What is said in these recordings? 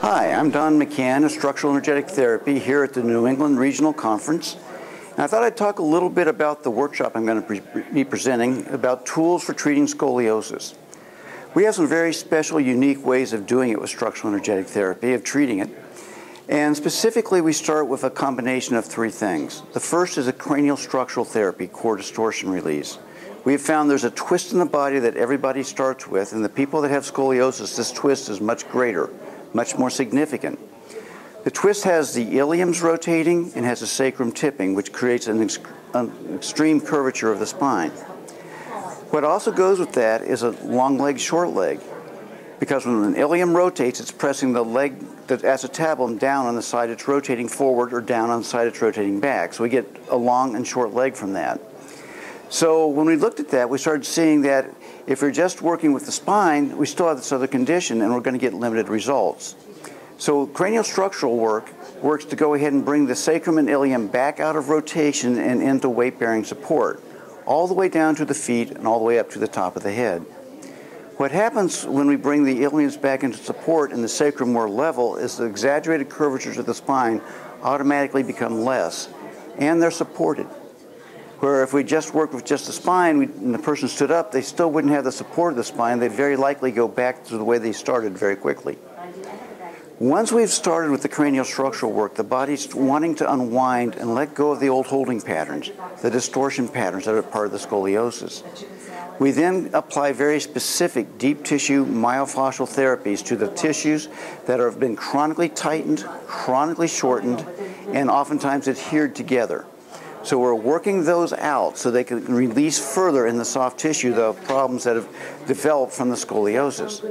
Hi, I'm Don McCann of Structural Energetic Therapy here at the New England Regional Conference. And I thought I'd talk a little bit about the workshop I'm going to pre be presenting about tools for treating scoliosis. We have some very special, unique ways of doing it with structural energetic therapy, of treating it. And specifically, we start with a combination of three things. The first is a cranial structural therapy, core distortion release. We have found there's a twist in the body that everybody starts with, and the people that have scoliosis, this twist is much greater, much more significant. The twist has the iliums rotating and has a sacrum tipping, which creates an, ex an extreme curvature of the spine. What also goes with that is a long leg, short leg because when an ilium rotates, it's pressing the leg, the acetabulum down on the side it's rotating forward or down on the side it's rotating back. So we get a long and short leg from that. So when we looked at that, we started seeing that if we're just working with the spine, we still have this other condition and we're going to get limited results. So cranial structural work works to go ahead and bring the sacrum and ilium back out of rotation and into weight-bearing support, all the way down to the feet and all the way up to the top of the head. What happens when we bring the iliums back into support and the sacrum more level is the exaggerated curvatures of the spine automatically become less, and they're supported. Where if we just worked with just the spine we, and the person stood up, they still wouldn't have the support of the spine. They'd very likely go back to the way they started very quickly. Once we've started with the cranial structural work, the body's wanting to unwind and let go of the old holding patterns, the distortion patterns that are part of the scoliosis. We then apply very specific deep tissue myofascial therapies to the tissues that have been chronically tightened, chronically shortened, and oftentimes adhered together. So we're working those out so they can release further in the soft tissue the problems that have developed from the scoliosis.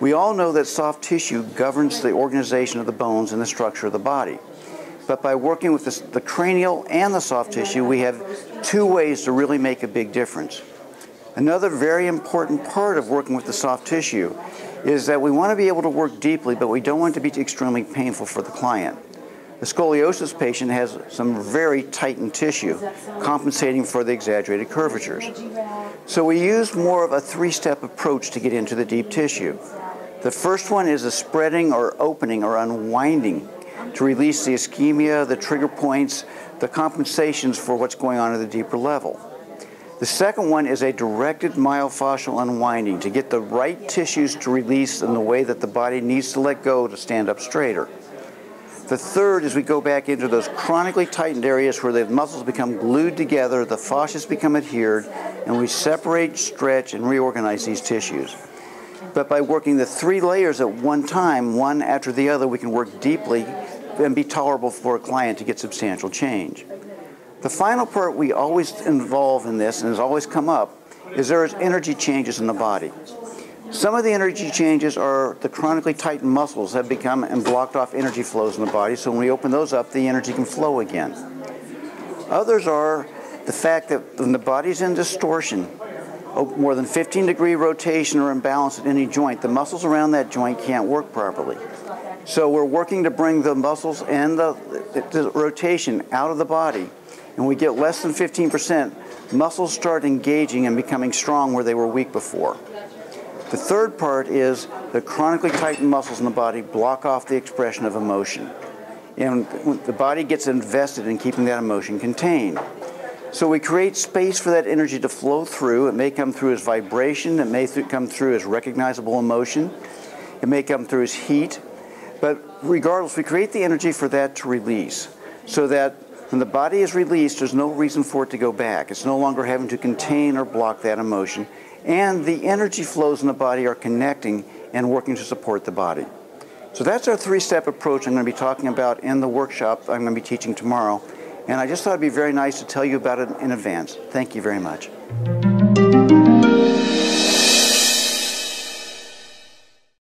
We all know that soft tissue governs the organization of the bones and the structure of the body. But by working with the, the cranial and the soft tissue, we have two ways to really make a big difference. Another very important part of working with the soft tissue is that we want to be able to work deeply, but we don't want it to be extremely painful for the client. The scoliosis patient has some very tightened tissue, compensating for the exaggerated curvatures. So we use more of a three-step approach to get into the deep tissue. The first one is a spreading or opening or unwinding to release the ischemia, the trigger points, the compensations for what's going on at the deeper level. The second one is a directed myofascial unwinding to get the right tissues to release in the way that the body needs to let go to stand up straighter. The third is we go back into those chronically tightened areas where the muscles become glued together, the fascias become adhered, and we separate, stretch, and reorganize these tissues. But by working the three layers at one time, one after the other, we can work deeply and be tolerable for a client to get substantial change. The final part we always involve in this and has always come up is there is energy changes in the body. Some of the energy changes are the chronically tightened muscles have become and blocked off energy flows in the body, so when we open those up, the energy can flow again. Others are the fact that when the body's in distortion, more than 15 degree rotation or imbalance at any joint, the muscles around that joint can't work properly. So we're working to bring the muscles and the, the rotation out of the body and we get less than 15%, muscles start engaging and becoming strong where they were weak before. The third part is the chronically tightened muscles in the body block off the expression of emotion. And the body gets invested in keeping that emotion contained. So we create space for that energy to flow through. It may come through as vibration, it may th come through as recognizable emotion, it may come through as heat. But regardless, we create the energy for that to release so that when the body is released, there's no reason for it to go back. It's no longer having to contain or block that emotion. And the energy flows in the body are connecting and working to support the body. So that's our three-step approach I'm going to be talking about in the workshop I'm going to be teaching tomorrow. And I just thought it'd be very nice to tell you about it in advance. Thank you very much.